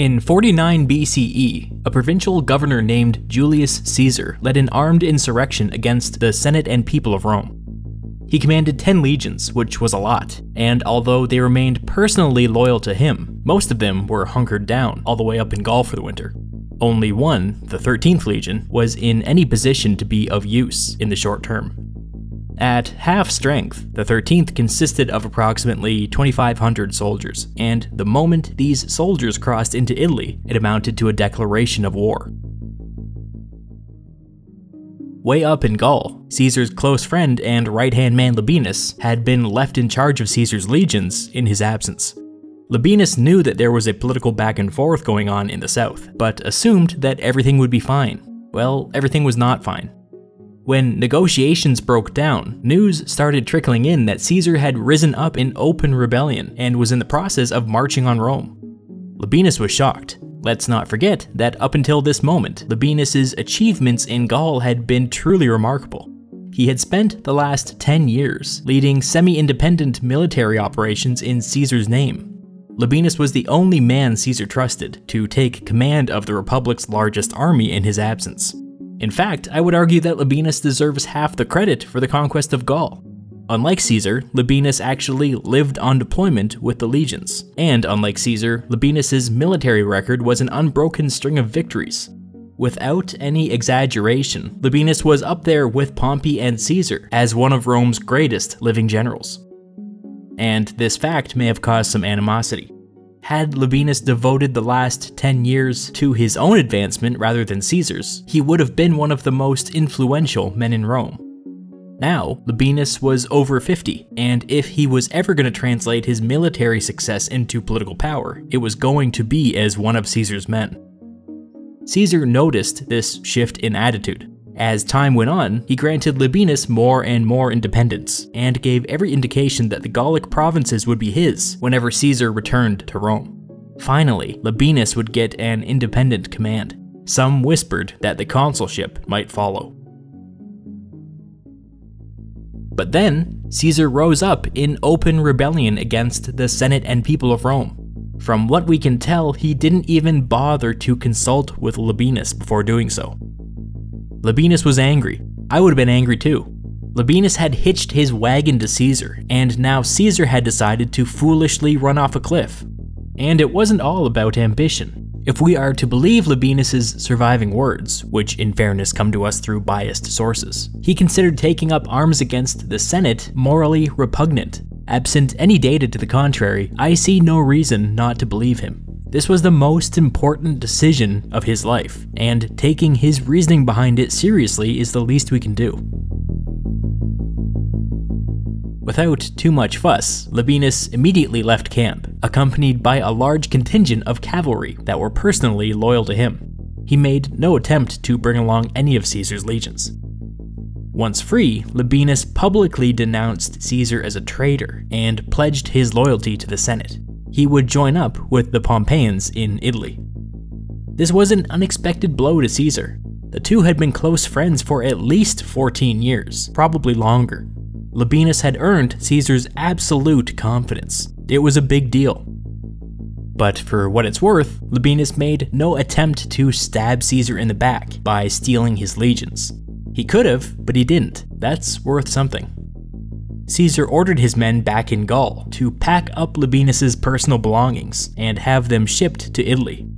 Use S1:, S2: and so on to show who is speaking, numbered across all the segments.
S1: In 49 BCE, a provincial governor named Julius Caesar led an armed insurrection against the Senate and people of Rome. He commanded 10 legions, which was a lot, and although they remained personally loyal to him, most of them were hunkered down all the way up in Gaul for the winter. Only one, the 13th Legion, was in any position to be of use in the short term. At half strength, the 13th consisted of approximately 2,500 soldiers, and the moment these soldiers crossed into Italy, it amounted to a declaration of war. Way up in Gaul, Caesar's close friend and right hand man Labienus had been left in charge of Caesar's legions in his absence. Labienus knew that there was a political back and forth going on in the south, but assumed that everything would be fine. Well, everything was not fine. When negotiations broke down, news started trickling in that Caesar had risen up in open rebellion and was in the process of marching on Rome. Labienus was shocked, Let's not forget that up until this moment, Labienus's achievements in Gaul had been truly remarkable. He had spent the last 10 years leading semi-independent military operations in Caesar's name. Labienus was the only man Caesar trusted to take command of the Republic's largest army in his absence. In fact, I would argue that Labienus deserves half the credit for the conquest of Gaul. Unlike Caesar, Labienus actually lived on deployment with the legions. And unlike Caesar, Labienus's military record was an unbroken string of victories. Without any exaggeration, Labienus was up there with Pompey and Caesar as one of Rome's greatest living generals. And this fact may have caused some animosity. Had Labienus devoted the last 10 years to his own advancement rather than Caesar's, he would have been one of the most influential men in Rome. Now, Labienus was over 50, and if he was ever going to translate his military success into political power, it was going to be as one of Caesar's men. Caesar noticed this shift in attitude. As time went on, he granted Labienus more and more independence, and gave every indication that the Gallic provinces would be his whenever Caesar returned to Rome. Finally, Labienus would get an independent command. Some whispered that the consulship might follow. But then, Caesar rose up in open rebellion against the Senate and people of Rome. From what we can tell, he didn't even bother to consult with Labienus before doing so. Labienus was angry. I would have been angry too. Labienus had hitched his wagon to Caesar, and now Caesar had decided to foolishly run off a cliff. And it wasn't all about ambition. If we are to believe Labienus's surviving words, which in fairness come to us through biased sources, he considered taking up arms against the Senate morally repugnant. Absent any data to the contrary, I see no reason not to believe him. This was the most important decision of his life, and taking his reasoning behind it seriously is the least we can do. Without too much fuss, Labienus immediately left camp, accompanied by a large contingent of cavalry that were personally loyal to him. He made no attempt to bring along any of Caesar's legions. Once free, Labienus publicly denounced Caesar as a traitor and pledged his loyalty to the Senate. He would join up with the Pompeians in Italy. This was an unexpected blow to Caesar. The two had been close friends for at least 14 years, probably longer, Labienus had earned Caesar's absolute confidence. It was a big deal. But for what it's worth, Labienus made no attempt to stab Caesar in the back by stealing his legions. He could have, but he didn't. That's worth something. Caesar ordered his men back in Gaul to pack up Labienus's personal belongings and have them shipped to Italy.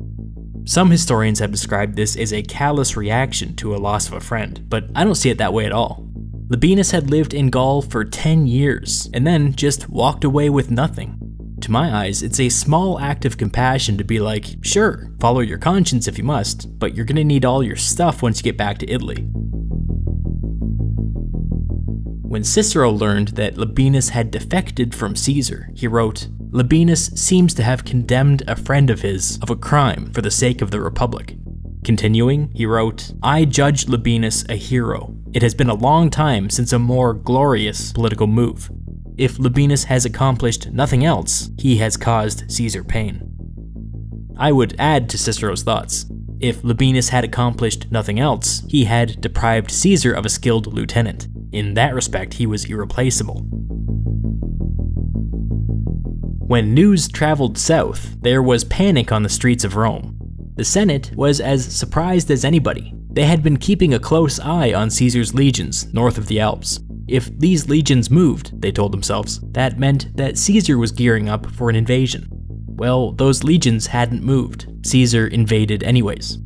S1: Some historians have described this as a callous reaction to a loss of a friend, but I don't see it that way at all. Labienus had lived in Gaul for 10 years, and then just walked away with nothing. To my eyes, it's a small act of compassion to be like, sure, follow your conscience if you must, but you're gonna need all your stuff once you get back to Italy. When Cicero learned that Labienus had defected from Caesar, he wrote, Labienus seems to have condemned a friend of his of a crime for the sake of the Republic. Continuing, he wrote, I judge Labienus a hero. It has been a long time since a more glorious political move. If Labienus has accomplished nothing else, he has caused Caesar pain. I would add to Cicero's thoughts. If Labienus had accomplished nothing else, he had deprived Caesar of a skilled lieutenant. In that respect, he was irreplaceable. When news traveled south, there was panic on the streets of Rome. The Senate was as surprised as anybody. They had been keeping a close eye on Caesar's legions north of the Alps. If these legions moved, they told themselves, that meant that Caesar was gearing up for an invasion. Well, those legions hadn't moved. Caesar invaded anyways.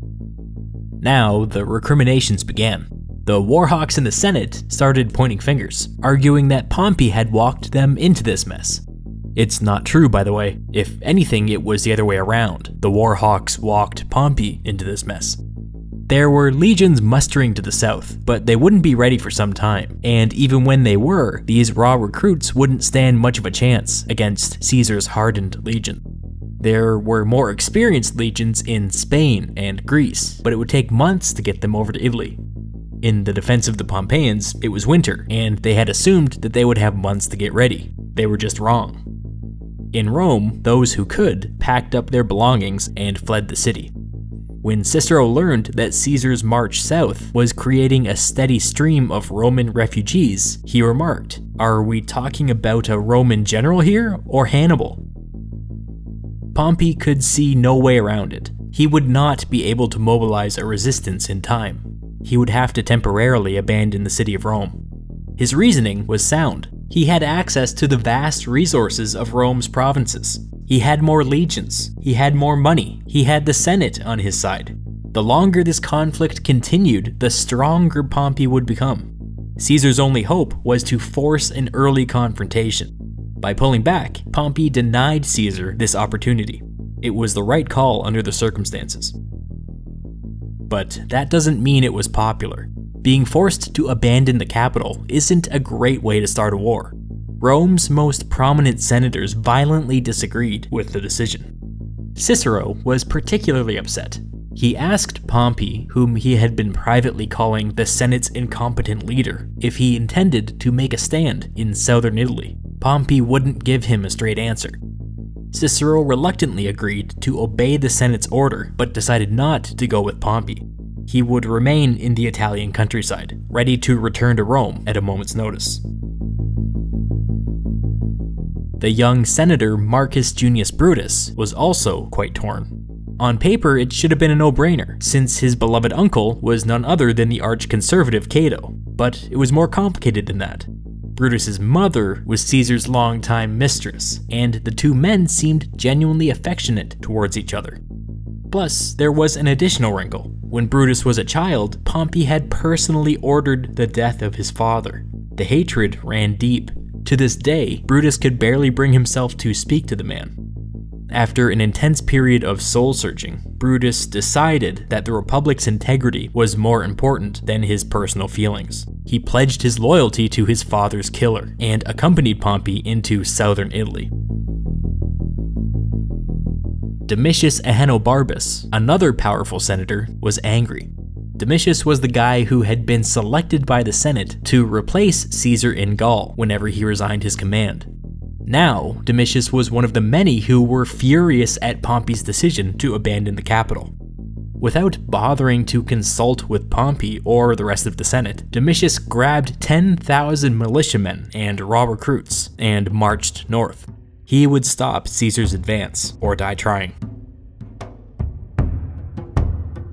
S1: Now, the recriminations began. The Warhawks in the Senate started pointing fingers, arguing that Pompey had walked them into this mess. It's not true, by the way. If anything, it was the other way around. The Warhawks walked Pompey into this mess. There were legions mustering to the south, but they wouldn't be ready for some time, and even when they were, these raw recruits wouldn't stand much of a chance against Caesar's hardened legion. There were more experienced legions in Spain and Greece, but it would take months to get them over to Italy. In the defense of the Pompeians, it was winter, and they had assumed that they would have months to get ready. They were just wrong. In Rome, those who could packed up their belongings and fled the city. When Cicero learned that Caesar's march south was creating a steady stream of Roman refugees, he remarked, Are we talking about a Roman general here, or Hannibal? Pompey could see no way around it. He would not be able to mobilize a resistance in time. He would have to temporarily abandon the city of Rome. His reasoning was sound. He had access to the vast resources of Rome's provinces. He had more legions, he had more money, he had the Senate on his side. The longer this conflict continued, the stronger Pompey would become. Caesar's only hope was to force an early confrontation. By pulling back, Pompey denied Caesar this opportunity. It was the right call under the circumstances. But that doesn't mean it was popular. Being forced to abandon the capital isn't a great way to start a war. Rome's most prominent senators violently disagreed with the decision. Cicero was particularly upset. He asked Pompey, whom he had been privately calling the Senate's incompetent leader, if he intended to make a stand in southern Italy. Pompey wouldn't give him a straight answer. Cicero reluctantly agreed to obey the Senate's order, but decided not to go with Pompey. He would remain in the Italian countryside, ready to return to Rome at a moment's notice. The young senator Marcus Junius Brutus was also quite torn. On paper, it should have been a no-brainer, since his beloved uncle was none other than the arch-conservative Cato, but it was more complicated than that. Brutus's mother was Caesar's longtime mistress, and the two men seemed genuinely affectionate towards each other. Plus, there was an additional wrinkle. When Brutus was a child, Pompey had personally ordered the death of his father. The hatred ran deep, to this day, Brutus could barely bring himself to speak to the man. After an intense period of soul searching, Brutus decided that the Republic's integrity was more important than his personal feelings. He pledged his loyalty to his father's killer and accompanied Pompey into southern Italy. Domitius Ahenobarbus, another powerful senator, was angry. Domitius was the guy who had been selected by the Senate to replace Caesar in Gaul whenever he resigned his command. Now, Domitius was one of the many who were furious at Pompey's decision to abandon the capital. Without bothering to consult with Pompey or the rest of the Senate, Domitius grabbed 10,000 militiamen and raw recruits and marched north. He would stop Caesar's advance or die trying.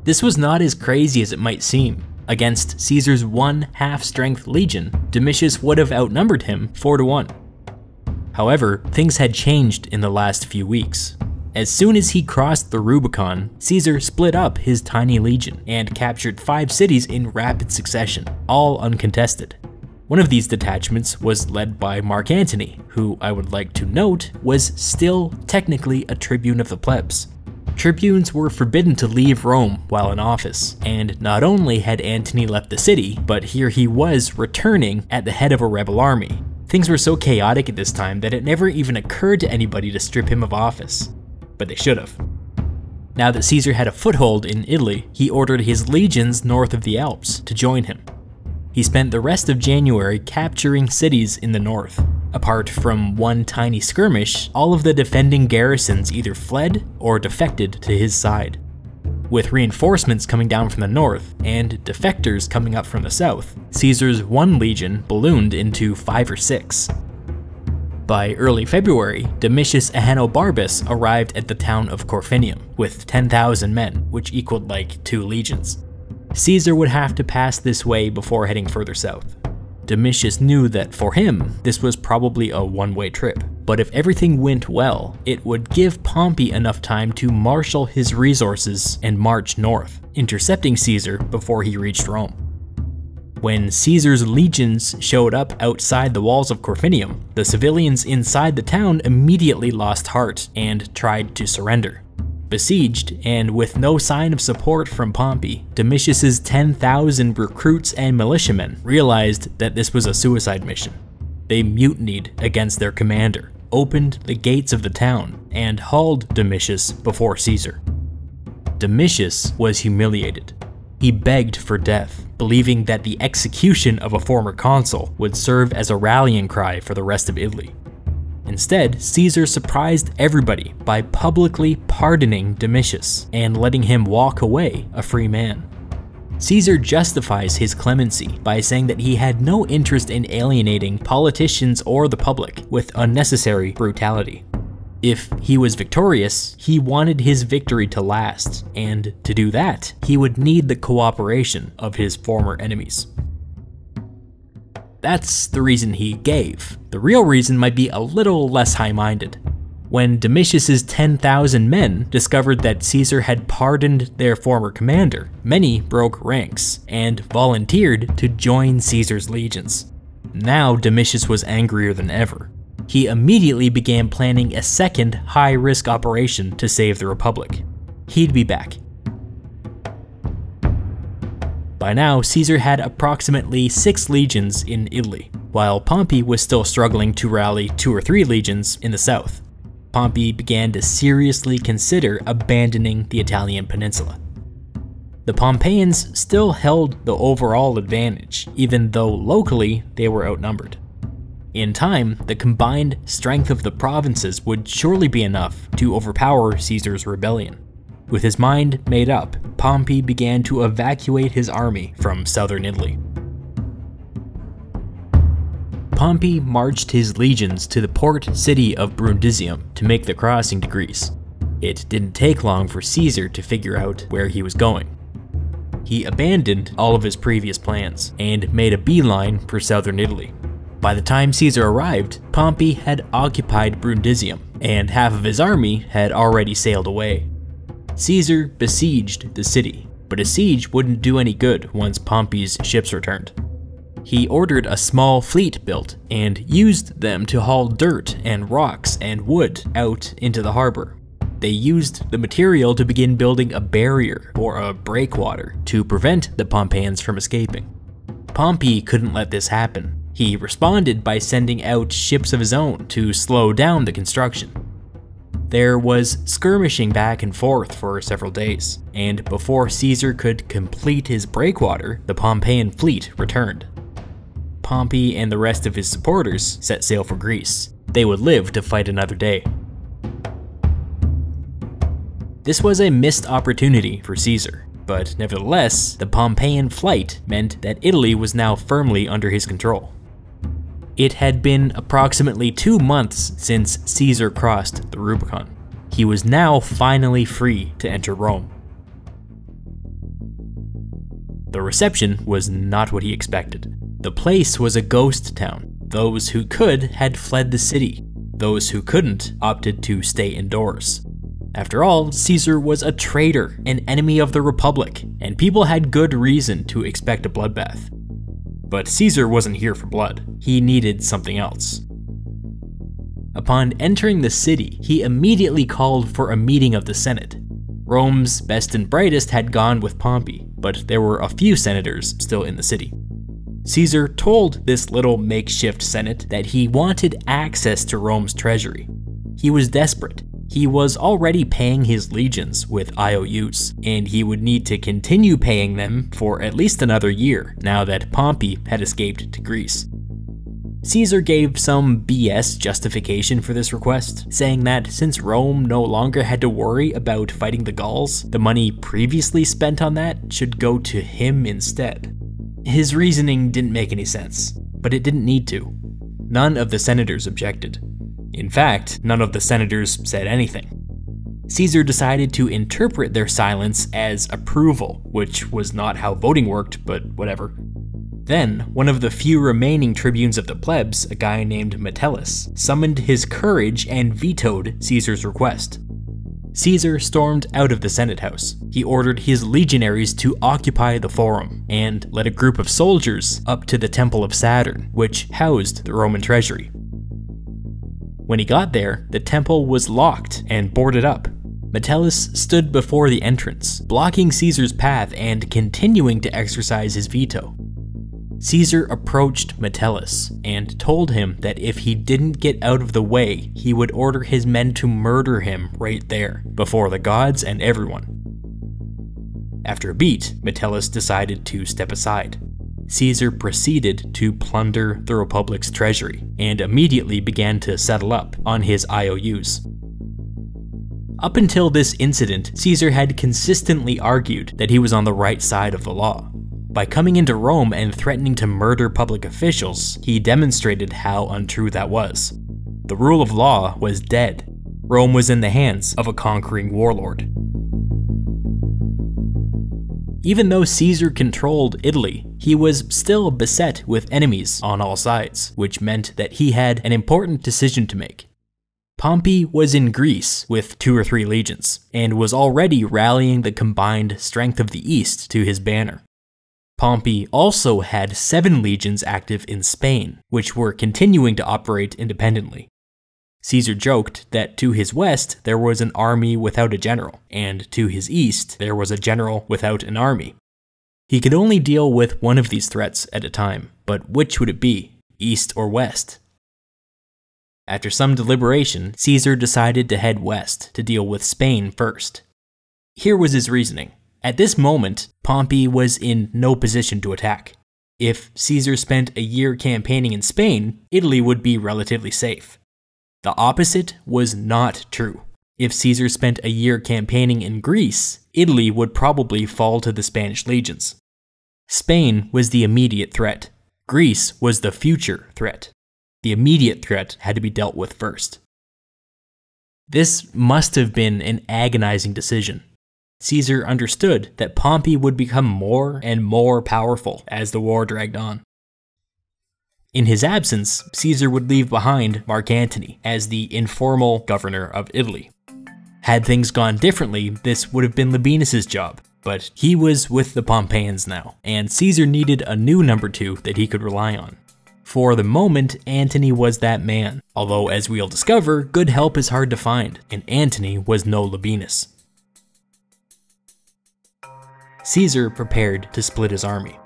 S1: This was not as crazy as it might seem. Against Caesar's one half-strength legion, Domitius would have outnumbered him 4 to 1. However, things had changed in the last few weeks. As soon as he crossed the Rubicon, Caesar split up his tiny legion and captured five cities in rapid succession, all uncontested. One of these detachments was led by Mark Antony, who I would like to note was still technically a tribune of the plebs. Tribunes were forbidden to leave Rome while in office, and not only had Antony left the city, but here he was returning at the head of a rebel army. Things were so chaotic at this time that it never even occurred to anybody to strip him of office. But they should have. Now that Caesar had a foothold in Italy, he ordered his legions north of the Alps to join him. He spent the rest of January capturing cities in the north, Apart from one tiny skirmish, all of the defending garrisons either fled or defected to his side. With reinforcements coming down from the north and defectors coming up from the south, Caesar's one legion ballooned into five or six. By early February, Domitius Ahenobarbus arrived at the town of Corfinium with 10,000 men, which equaled like two legions. Caesar would have to pass this way before heading further south. Domitius knew that for him, this was probably a one-way trip, but if everything went well, it would give Pompey enough time to marshal his resources and march north, intercepting Caesar before he reached Rome. When Caesar's legions showed up outside the walls of Corfinium, the civilians inside the town immediately lost heart and tried to surrender. Besieged, and with no sign of support from Pompey, Domitius's 10,000 recruits and militiamen realized that this was a suicide mission. They mutinied against their commander, opened the gates of the town, and hauled Domitius before Caesar. Domitius was humiliated, he begged for death, believing that the execution of a former consul would serve as a rallying cry for the rest of Italy. Instead, Caesar surprised everybody by publicly pardoning Domitius and letting him walk away a free man. Caesar justifies his clemency by saying that he had no interest in alienating politicians or the public with unnecessary brutality. If he was victorious, he wanted his victory to last, and to do that, he would need the cooperation of his former enemies. That's the reason he gave. The real reason might be a little less high-minded. When Domitius's 10,000 men discovered that Caesar had pardoned their former commander, many broke ranks and volunteered to join Caesar's legions. Now Domitius was angrier than ever, he immediately began planning a second high-risk operation to save the Republic. He'd be back. By now, Caesar had approximately six legions in Italy, while Pompey was still struggling to rally two or three legions in the south. Pompey began to seriously consider abandoning the Italian peninsula. The Pompeians still held the overall advantage, even though locally they were outnumbered. In time, the combined strength of the provinces would surely be enough to overpower Caesar's rebellion. With his mind made up, Pompey began to evacuate his army from southern Italy. Pompey marched his legions to the port city of Brundisium to make the crossing to Greece. It didn't take long for Caesar to figure out where he was going. He abandoned all of his previous plans and made a beeline for southern Italy. By the time Caesar arrived, Pompey had occupied Brundisium, and half of his army had already sailed away. Caesar besieged the city, but a siege wouldn't do any good once Pompey's ships returned. He ordered a small fleet built and used them to haul dirt and rocks and wood out into the harbor. They used the material to begin building a barrier or a breakwater to prevent the Pompeians from escaping. Pompey couldn't let this happen, he responded by sending out ships of his own to slow down the construction. There was skirmishing back and forth for several days, and before Caesar could complete his breakwater, the Pompeian fleet returned. Pompey and the rest of his supporters set sail for Greece. They would live to fight another day. This was a missed opportunity for Caesar, but nevertheless, the Pompeian flight meant that Italy was now firmly under his control. It had been approximately two months since Caesar crossed the Rubicon. He was now finally free to enter Rome. The reception was not what he expected. The place was a ghost town. Those who could had fled the city. Those who couldn't opted to stay indoors. After all, Caesar was a traitor, an enemy of the Republic, and people had good reason to expect a bloodbath. But Caesar wasn't here for blood, he needed something else. Upon entering the city, he immediately called for a meeting of the Senate. Rome's best and brightest had gone with Pompey, but there were a few senators still in the city. Caesar told this little makeshift Senate that he wanted access to Rome's treasury. He was desperate. He was already paying his legions with IOUs, and he would need to continue paying them for at least another year now that Pompey had escaped to Greece. Caesar gave some BS justification for this request, saying that since Rome no longer had to worry about fighting the Gauls, the money previously spent on that should go to him instead. His reasoning didn't make any sense, but it didn't need to. None of the senators objected. In fact, none of the senators said anything. Caesar decided to interpret their silence as approval, which was not how voting worked, but whatever. Then, one of the few remaining tribunes of the plebs, a guy named Metellus, summoned his courage and vetoed Caesar's request. Caesar stormed out of the Senate House. He ordered his legionaries to occupy the Forum, and led a group of soldiers up to the Temple of Saturn, which housed the Roman treasury. When he got there, the temple was locked and boarded up. Metellus stood before the entrance, blocking Caesar's path and continuing to exercise his veto. Caesar approached Metellus and told him that if he didn't get out of the way, he would order his men to murder him right there, before the gods and everyone. After a beat, Metellus decided to step aside. Caesar proceeded to plunder the Republic's treasury and immediately began to settle up on his IOUs. Up until this incident, Caesar had consistently argued that he was on the right side of the law. By coming into Rome and threatening to murder public officials, he demonstrated how untrue that was. The rule of law was dead. Rome was in the hands of a conquering warlord. Even though Caesar controlled Italy, he was still beset with enemies on all sides, which meant that he had an important decision to make. Pompey was in Greece with two or three legions, and was already rallying the combined strength of the East to his banner. Pompey also had seven legions active in Spain, which were continuing to operate independently. Caesar joked that to his west there was an army without a general, and to his east there was a general without an army. He could only deal with one of these threats at a time, but which would it be, east or west? After some deliberation, Caesar decided to head west to deal with Spain first. Here was his reasoning. At this moment, Pompey was in no position to attack. If Caesar spent a year campaigning in Spain, Italy would be relatively safe. The opposite was not true. If Caesar spent a year campaigning in Greece, Italy would probably fall to the Spanish legions. Spain was the immediate threat. Greece was the future threat. The immediate threat had to be dealt with first. This must have been an agonizing decision. Caesar understood that Pompey would become more and more powerful as the war dragged on. In his absence, Caesar would leave behind Mark Antony as the informal governor of Italy. Had things gone differently, this would have been Labienus's job, but he was with the Pompeians now, and Caesar needed a new number two that he could rely on. For the moment, Antony was that man, although as we'll discover, good help is hard to find, and Antony was no Labienus. Caesar prepared to split his army.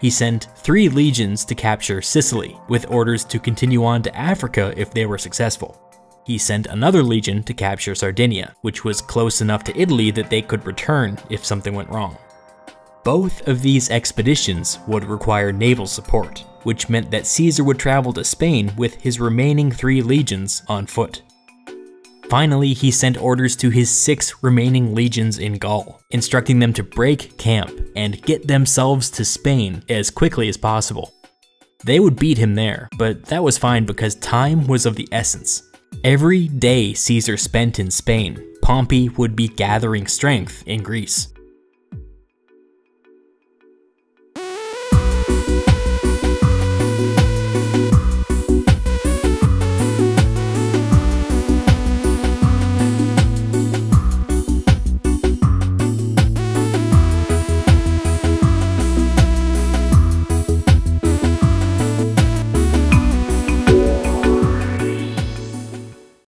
S1: He sent three legions to capture Sicily, with orders to continue on to Africa if they were successful. He sent another legion to capture Sardinia, which was close enough to Italy that they could return if something went wrong. Both of these expeditions would require naval support, which meant that Caesar would travel to Spain with his remaining three legions on foot. Finally, he sent orders to his six remaining legions in Gaul, instructing them to break camp and get themselves to Spain as quickly as possible. They would beat him there, but that was fine because time was of the essence. Every day Caesar spent in Spain, Pompey would be gathering strength in Greece.